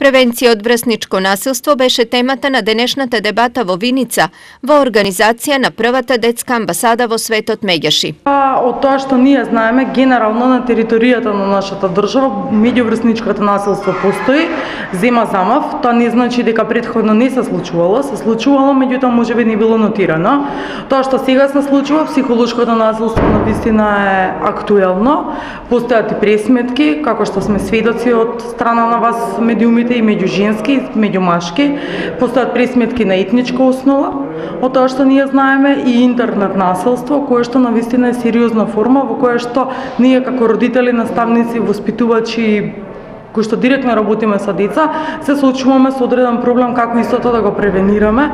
Превенција од врсничко насилство беше темата на денешната дебата во Виница во организација на првата детска амбасада во светот Меѓаши. Од тоа што ние знаеме, генерално на територијата на нашата држава меѓуврсничкото насилство постои, зема замав, тоа не значи дека предходно не се случувало, се случувало, меѓутоа можеби не било нотирано. Тоа што сега се случува, психолошкото насилство на вистина е актуелно, постојат и пресметки, како што сме сведоци од страна на вас медиумите и меѓу женски и меѓу машки. Постојат пресметки на етничка основа, од тоа што ние знаеме и интернет насилство, кое што на вистина е сериозна форма во која што ние како родители, наставници, воспитувачи кои што директно работиме со деца, се соочуваме со одреден проблем како истото да го превенираме.